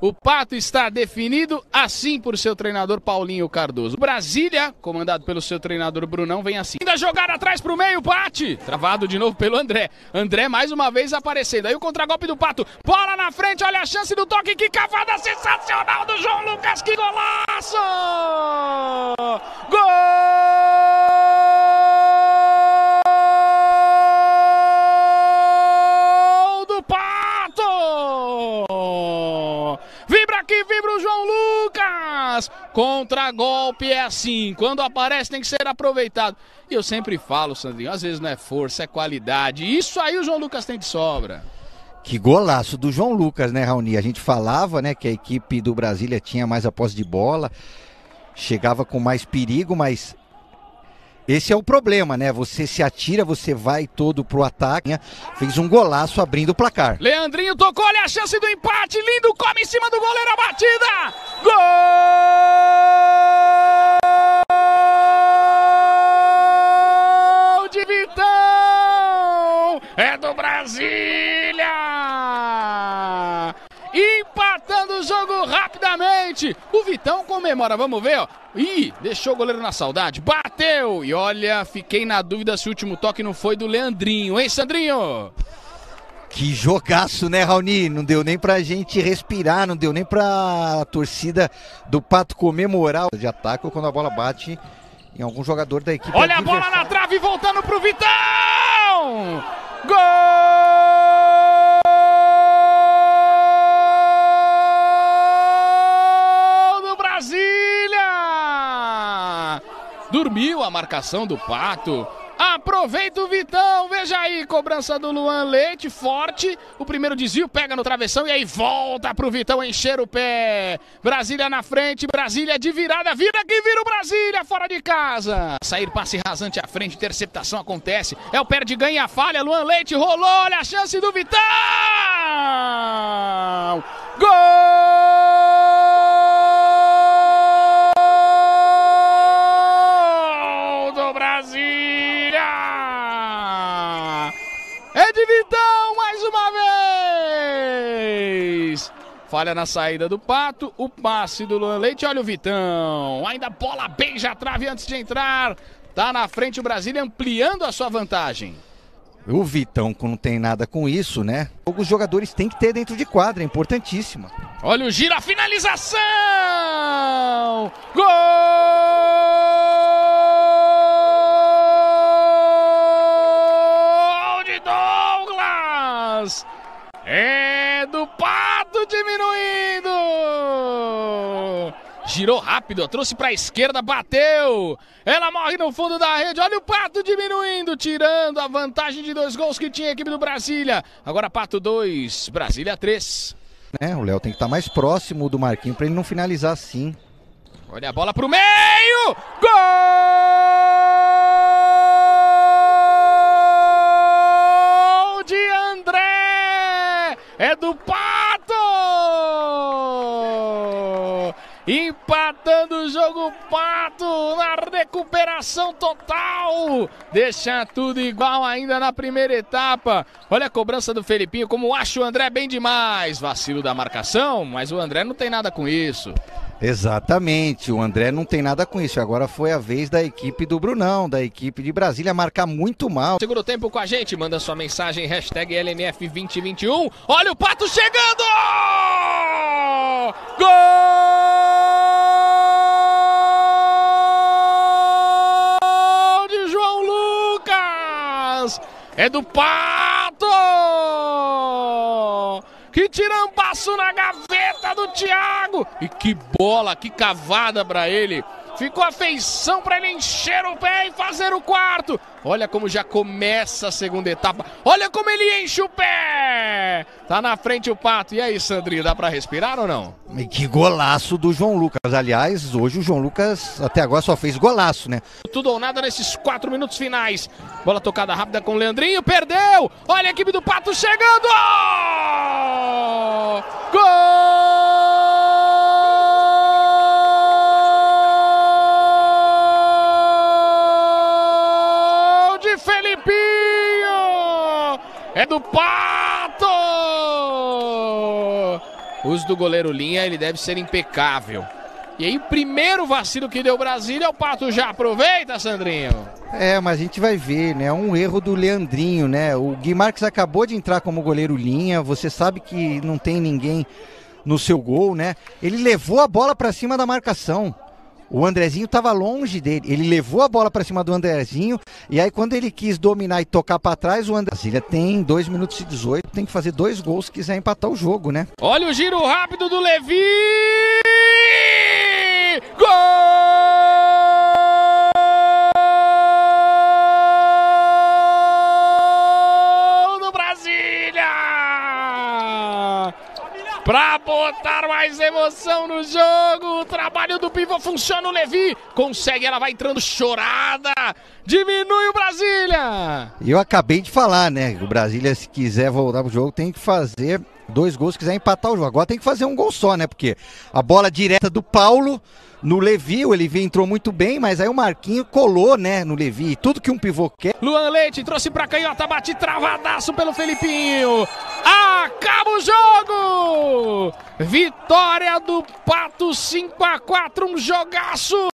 O Pato está definido assim por seu treinador Paulinho Cardoso. Brasília, comandado pelo seu treinador Brunão, vem assim. Ainda jogada atrás pro meio, bate. Travado de novo pelo André. André mais uma vez aparecendo. Aí o contragolpe do Pato. Bola na frente, olha a chance do toque. Que cavada sensacional do João Lucas. Que golaço! Gol do Pato! Vibra aqui, vibra o João Lucas! Contra-golpe é assim, quando aparece tem que ser aproveitado. E eu sempre falo, Sandrinho, às vezes não é força, é qualidade. Isso aí o João Lucas tem de sobra. Que golaço do João Lucas, né, Raoni? A gente falava, né, que a equipe do Brasília tinha mais a posse de bola, chegava com mais perigo, mas esse é o problema, né? Você se atira, você vai todo pro ataque. né? Fez um golaço abrindo o placar. Leandrinho tocou, olha a chance do empate, lindo, come em cima do goleiro, a batida! Gol de Vitão! É do Brasília! O jogo rapidamente. O Vitão comemora, vamos ver, ó. Ih, deixou o goleiro na saudade, bateu! E olha, fiquei na dúvida se o último toque não foi do Leandrinho, hein, Sandrinho? Que jogaço, né, Raoni? Não deu nem pra gente respirar, não deu nem pra torcida do Pato comemorar de ataque quando a bola bate em algum jogador da equipe. Olha a bola na trave voltando pro Vitão! Gol Dormiu a marcação do Pato. Aproveita o Vitão, veja aí, cobrança do Luan Leite, forte. O primeiro desvio pega no travessão e aí volta pro Vitão encher o pé. Brasília na frente, Brasília de virada, vira que vira o Brasília fora de casa. Sair passe rasante à frente, interceptação acontece. É o perde ganha falha, Luan Leite rolou, olha a chance do Vitão! Gol É de Vitão mais uma vez! Falha na saída do Pato, o passe do Luan Leite, olha o Vitão. Ainda bola beija a trave antes de entrar. Tá na frente o Brasília ampliando a sua vantagem. O Vitão não tem nada com isso, né? Os jogadores têm que ter dentro de quadra, é importantíssimo. Olha o giro, a finalização! Gol de Douglas! É do Pato diminuindo! Girou rápido, trouxe para a esquerda, bateu. Ela morre no fundo da rede. Olha o Pato diminuindo, tirando a vantagem de dois gols que tinha a equipe do Brasília. Agora Pato 2, Brasília 3. Né? O Léo tem que estar mais próximo do Marquinho para ele não finalizar assim. Olha a bola pro meio! Gol Jogo Pato na recuperação total. Deixa tudo igual ainda na primeira etapa. Olha a cobrança do Felipinho, como acha o André bem demais. Vacilo da marcação, mas o André não tem nada com isso. Exatamente, o André não tem nada com isso. Agora foi a vez da equipe do Brunão, da equipe de Brasília, marcar muito mal. Segura o tempo com a gente, manda sua mensagem, hashtag LNF2021. Olha o Pato chegando! Gol É do Pato! Que tirambaço na gaveta do Thiago! E que bola, que cavada pra ele! Ficou a feição para ele encher o pé e fazer o quarto. Olha como já começa a segunda etapa. Olha como ele enche o pé. Tá na frente o Pato. E aí, Sandrinho, dá para respirar ou não? E que golaço do João Lucas. Aliás, hoje o João Lucas até agora só fez golaço, né? Tudo ou nada nesses quatro minutos finais. Bola tocada rápida com o Leandrinho. Perdeu. Olha a equipe do Pato chegando. Gol É Pato. uso do goleiro Linha, ele deve ser impecável. E aí, o primeiro vacilo que deu Brasília, o Pato já aproveita, Sandrinho. É, mas a gente vai ver, né? Um erro do Leandrinho, né? O Gui Marques acabou de entrar como goleiro linha. Você sabe que não tem ninguém no seu gol, né? Ele levou a bola para cima da marcação. O Andrezinho estava longe dele. Ele levou a bola para cima do Andrezinho. E aí, quando ele quis dominar e tocar para trás, o Andrezinho tem 2 minutos e 18. Tem que fazer dois gols se quiser empatar o jogo, né? Olha o giro rápido do Levi! Pra botar mais emoção no jogo, o trabalho do pivô funciona, o Levi consegue, ela vai entrando chorada, diminui o Brasília! Eu acabei de falar, né? O Brasília, se quiser voltar pro jogo, tem que fazer dois gols se quiser empatar o jogo. Agora tem que fazer um gol só, né? Porque a bola direta do Paulo no Levi, o Levi entrou muito bem, mas aí o Marquinho colou, né, no Levi. Tudo que um pivô quer. Luan Leite trouxe pra canhota, bate travadaço pelo Felipinho. Acaba o jogo! Vitória do Pato 5 a 4, um jogaço!